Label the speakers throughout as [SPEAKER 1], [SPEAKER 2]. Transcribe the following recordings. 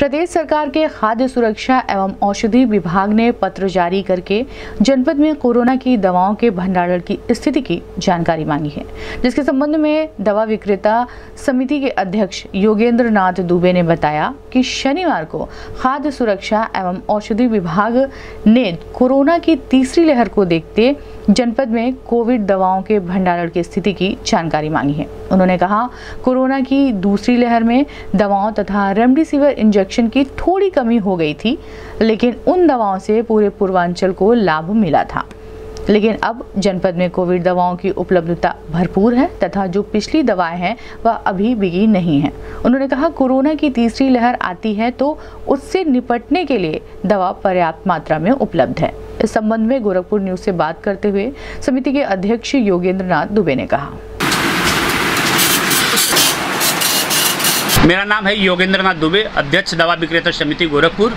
[SPEAKER 1] प्रदेश सरकार के खाद्य सुरक्षा एवं औषधि विभाग ने पत्र जारी करके जनपद में कोरोना की दवाओं के भंडारण की स्थिति की जानकारी मांगी है, जिसके संबंध में दवा विक्रेता समिति के अध्यक्ष योगेंद्र नाथ दुबे ने बताया कि शनिवार को खाद्य सुरक्षा एवं औषधि विभाग ने कोरोना की तीसरी लहर को देखते जनपद में कोविड दवाओं के भंडारण की स्थिति की जानकारी मांगी है। उन्होंने कहा, कोरोना की दूसरी लहर में दवाओं तथा रेमडेसिविर इंजेक्शन की थोड़ी कमी हो गई थी, लेकिन उन दवाओं से पूरे पूर्वांचल को लाभ मिला था। लेकिन अब जनपद में कोविड दवाओं की उपलब्धता भरपूर है तथा जो पिछली दवाएँ हैं, वह अभी बिकी नहीं है। उन्होंने कहा, कोरोना की तीसरी लहर आती है तो उससे निपटने के लिए दवा पर्याप्त मात्रा में उपलब्ध है। इस संबंध में गोरखपुर न्यूज़ से बात करते हुए समिति के अध्यक्ष योगेंद्र नाथ दुबे ने कहा।
[SPEAKER 2] मेरा नाम है योगेंद्र नाथ दुबे, अध्यक्ष दवा विक्रेता समिति गोरखपुर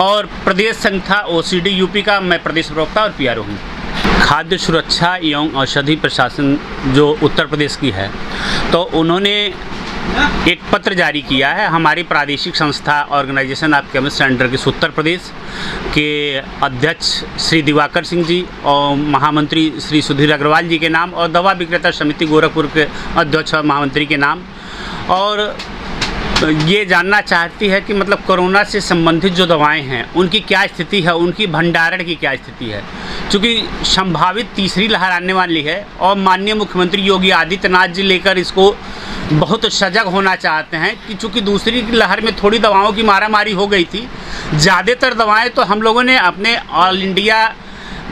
[SPEAKER 2] और प्रदेश संस्था ओसीडी, यूपी का मैं प्रदेश प्रवक्ता और पीआरओ हूँ। खाद्य सुरक्षा एवं औषधि प्रशासन जो उत्तर प्रदेश की है तो उन्होंने एक पत्र जारी किया है। हमारी प्रादेशिक संस्था organisation of chemist centre drugs Uttar Pradesh के अध्यक्ष श्री दिवाकर सिंह जी और महामंत्री श्री सुधीर अग्रवाल जी के नाम और दवा विक्रेता समिति गोरखपुर के अध्यक्ष और महामंत्री के नाम। और ये जानना चाहती है कि मतलब कोरोना से संबंधित जो दवाएँ हैं, उनकी क्या स्थिति है, उनकी भंडारण की क्या स्थिति है। क्योंकि संभावित तीसरी लहर आने वाली है और माननीय मुख्यमंत्री योगी आदित्यनाथ जी लेकर इसको बहुत सजग होना चाहते हैं कि चूँकि दूसरी लहर में थोड़ी दवाओं की मारामारी हो गई थी, ज़्यादातर दवाएँ तो हम लोगों ने अपने ऑल इंडिया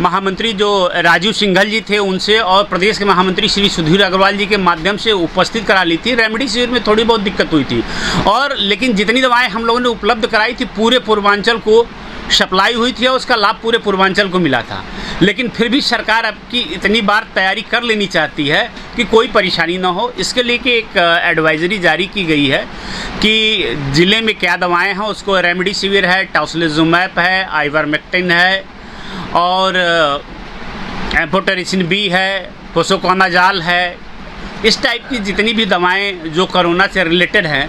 [SPEAKER 2] महामंत्री जो राजीव सिंघल जी थे उनसे और प्रदेश के महामंत्री श्री सुधीर अग्रवाल जी के माध्यम से उपस्थित करा ली थी। रेमडी शिविर में थोड़ी बहुत दिक्कत हुई थी। और लेकिन जितनी दवाएँ हम लोगों ने उपलब्ध कराई थी, पूरे पूर्वांचल को सप्लाई हुई थी और उसका लाभ पूरे पूर्वांचल को मिला था। लेकिन फिर भी सरकार अब की इतनी बार तैयारी कर लेनी चाहती है कि कोई परेशानी ना हो। इसके लिए कि एक एडवाइजरी जारी की गई है कि ज़िले में क्या दवाएँ हैं, उसको रेमडी शिविर है टाउसलेजुमैप है, आइवरमेक्टिन है और एम्पोटेरिसिन बी है पोसोकोनाजाल है। इस टाइप की जितनी भी दवाएँ जो कोरोना से रिलेटेड हैं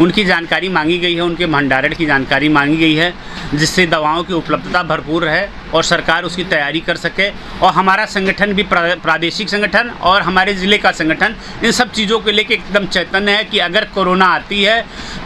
[SPEAKER 2] उनकी जानकारी मांगी गई है उनके भंडारण की जानकारी मांगी गई है जिससे दवाओं की उपलब्धता भरपूर रहे और सरकार उसकी तैयारी कर सके। और हमारा संगठन भी प्रादेशिक संगठन और हमारे ज़िले का संगठन इन सब चीज़ों को लेकर एकदम चैतन्य है कि अगर कोरोना आती है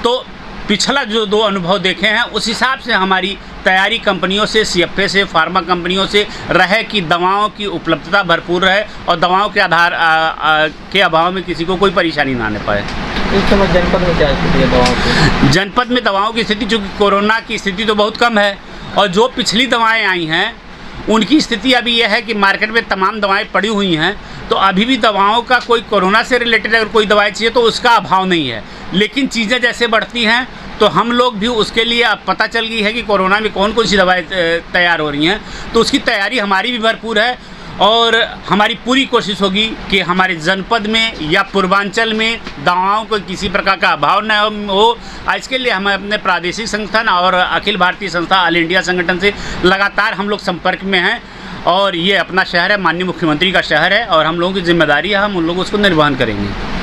[SPEAKER 2] तो पिछला जो दो अनुभव देखे हैं उस हिसाब से हमारी तैयारी कंपनियों से सी से फार्मा कंपनियों से रहे कि दवाओं की उपलब्धता भरपूर रहे और दवाओं के आधार आ, आ, के अभाव में किसी को कोई परेशानी ना आने पाए।
[SPEAKER 3] इस समय जनपद में क्या स्थिति है दवाओं की?
[SPEAKER 2] जनपद में दवाओं की स्थिति, चूँकि कोरोना की स्थिति तो बहुत कम है, और जो पिछली दवाएँ आई हैं, उनकी स्थिति अभी यह है कि मार्केट में तमाम दवाएँ पड़ी हुई हैं तो अभी भी दवाओं का कोई कोरोना से रिलेटेड अगर कोई दवाई चाहिए तो उसका अभाव नहीं है। लेकिन चीज़ें जैसे बढ़ती हैं तो हम लोग भी उसके लिए अब पता चल गई है कि कोरोना में कौन कौन सी दवाएँ तैयार हो रही हैं। तो उसकी तैयारी हमारी भी भरपूर है और हमारी पूरी कोशिश होगी कि हमारे जनपद में या पूर्वांचल में दवाओं को किसी प्रकार का अभाव न हो। इसके लिए हम अपने प्रादेशिक संगठन और अखिल भारतीय संस्था ऑल इंडिया संगठन से लगातार हम लोग संपर्क में हैं और ये अपना शहर है, माननीय मुख्यमंत्री का शहर है और हम लोगों की ज़िम्मेदारी है, हम उन लोग उसको निर्वहन करेंगे।